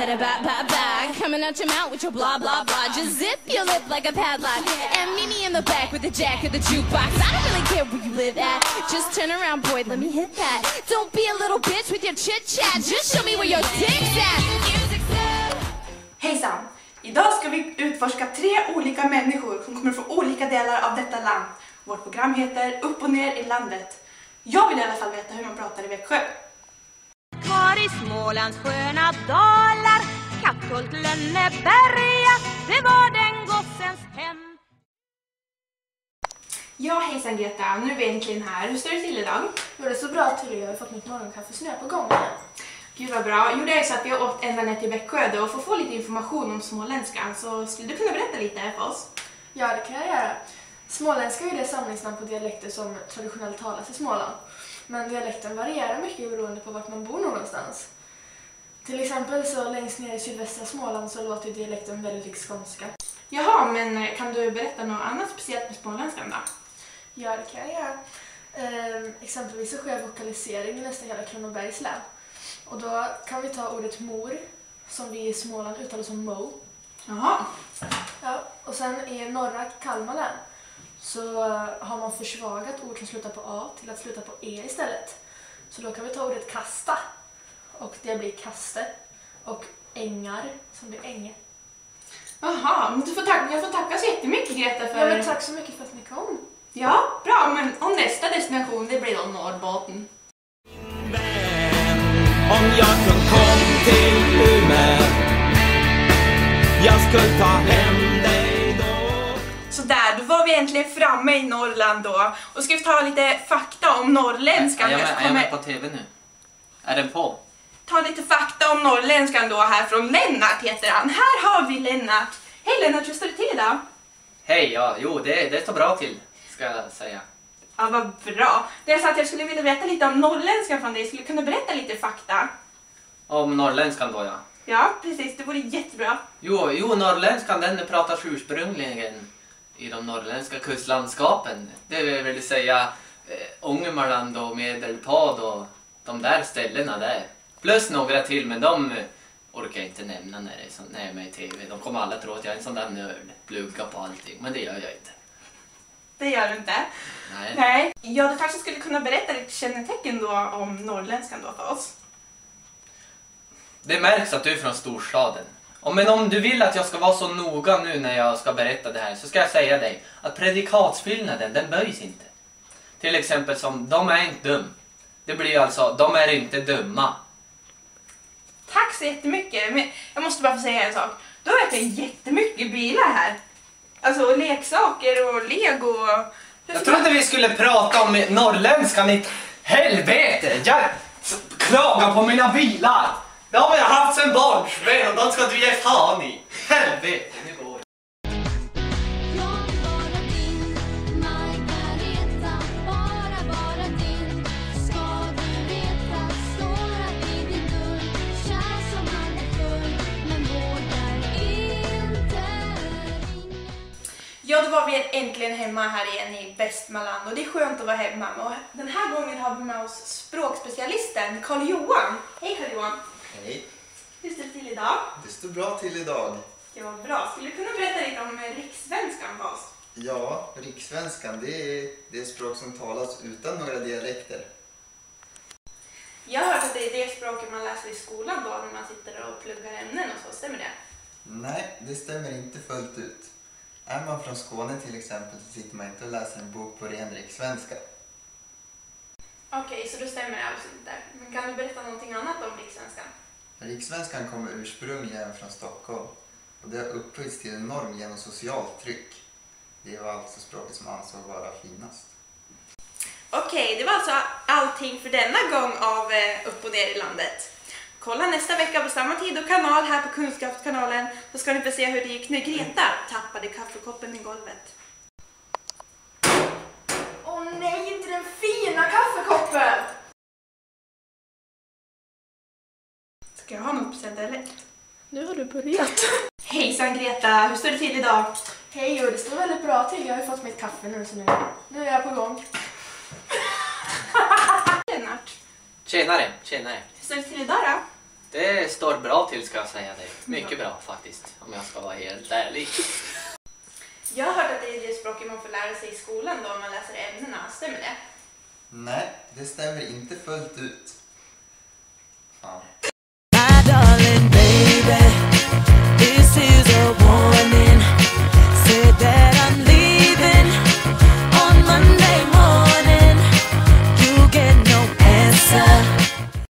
bada ba ba ba. Coming out your mouth with your blah blah blah. Just zip your lip like a padlock. And meet me in the back with the jack of the jukebox. I don't really care where you live at. Just turn around, boy, let me hit that. Don't be a little bitch with your chit chat. Just show me where your dick's at. Hejsan! Idag ska vi utforska tre olika människor som kommer från olika delar av detta land. Vårt program heter Upp och ner i landet. Jag vill i alla fall veta hur man pratar i Växjö. Kvar i Smålands sköna dalar Katthult, Lönneberga Det var den gossens hem Ja, hejsan Greta. Nu är vi äntligen här. Hur står det till idag? Jo, det är så bra till. Jag har fått mitt morgonkaffe så nu är jag på gång. Gud vad bra. Jo, det är så att vi har åkt ända ner till Växjö då och för att få lite information om småländskan så skulle du kunna berätta lite för oss? Ja, det kan jag göra. Småländska är det samlingsnamn på dialekter som traditionellt talas i Småland. Men dialekten varierar mycket beroende på vart man bor någonstans. Till exempel så längst ner i sydvästra Småland så låter dialekten väldigt lik skånska. Jaha, men eh, kan du berätta något annat speciellt med småländskan då? Ja, det kan jag göra. Ehm, exempelvis så sker vokalisering i nästan hela Kronobergs län. Och då kan vi ta ordet mor, som vi i Småland uttalar som mo. Jaha. Ja, och sen i norra Kalmar län så har man försvagat ord som slutar på A till att sluta på E istället. Så då kan vi ta ordet kasta och det blir kaste. Och ängar som blir änge. Jaha, men du får tacka, jag får tacka så jättemycket Greta för... Ja, men tack så mycket för att ni kom. Ja, bra, men och nästa destination det blir då Norrbotten. om jag kunde kom till Umeå Jag skulle ta hem dig då Så där, då var vi äntligen framme i Norrland då. Och ska vi ta lite fakta om norrländskan Är jag med, är jag med på TV nu? Är den på? Ta lite fakta om norrländskan då här från Lennart heter han. Här har vi Lennart. Hej Lennart, hur står det till idag? Hej, ja, jo, det, det står bra till, ska jag säga. Ja, vad bra. Det är så att jag skulle vilja veta lite om norrländskan från dig. Skulle du kunna berätta lite fakta? Om norrländskan då, ja. Ja, precis. Det vore jättebra. Jo, jo norrländskan den pratas ursprungligen i de norrländska kustlandskapen. Det vill säga eh, Ångermanland och Medelpad och de där ställena där. Plus några till, men de eh, orkar jag inte nämna när, det är så, när jag är med i TV. De kommer alla tro att jag är en sån där nörd, pluggar på allting, men det gör jag inte. Det gör du inte. Nej. Nej. Ja, du kanske skulle kunna berätta lite kännetecken då om norrländskan då för oss. Det märks att du är från storstaden. Och Men om du vill att jag ska vara så noga nu när jag ska berätta det här så ska jag säga dig att predikatsfyllnaden den böjs inte. Till exempel som de är inte dum. Det blir alltså de är inte dumma. Så jättemycket. Men jag måste bara få säga en sak. Du har verkligen jättemycket bilar här. Alltså leksaker och lego. och- Jag trodde vi skulle prata om norrländskan i helvete. Jag klagar på mina bilar. Det har jag haft sedan barnsben och de ska du ge fan i. Helvete, nu går Ja, då var vi äntligen hemma här igen i Västmanland och det är skönt att vara hemma. Och den här gången har vi med oss språkspecialisten Karl-Johan. Hej Karl-Johan! Hej, Hur står det till idag? det står bra till idag. Det var bra. Skulle du kunna berätta lite om rikssvenskan för oss? Ja, rikssvenskan det är det språk som talas utan några dialekter. Jag har hört att det är det språket man läser i skolan då när man sitter och pluggar ämnen och så. Stämmer det? Nej, det stämmer inte fullt ut. Är man från Skåne till exempel så sitter man inte och läser en bok på ren rikssvenska. Okej, så då stämmer det alltså inte. Men kan du berätta någonting annat om rikssvenskan? Rikssvenskan kommer ursprungligen från Stockholm och det har upphöjts till en norm genom socialt tryck. Det var alltså språket som ansåg vara finast. Okej, det var alltså allting för denna gång av eh, Upp och ner i landet. Kolla nästa vecka på samma tid och kanal här på Kunskapskanalen så ska ni få se hur det gick när Greta tappade kaffekoppen i golvet. Åh nej, inte den fina kaffekoppen! Ska jag ha något speciellt eller? Nu har du börjat. Hejsan Greta, hur står det till idag? Hej, jo, det står väldigt bra till. Jag har fått mitt kaffe nu så nu, nu är jag på gång. Lennart, Tjenare, tjenare. Det till idag då? Det står bra till ska jag säga dig. Mycket bra faktiskt, om jag ska vara helt ärlig. Jag har hört att det är det språket man får lära sig i skolan då om man läser ämnena. Stämmer det? Nej, det stämmer inte fullt ut. Fan.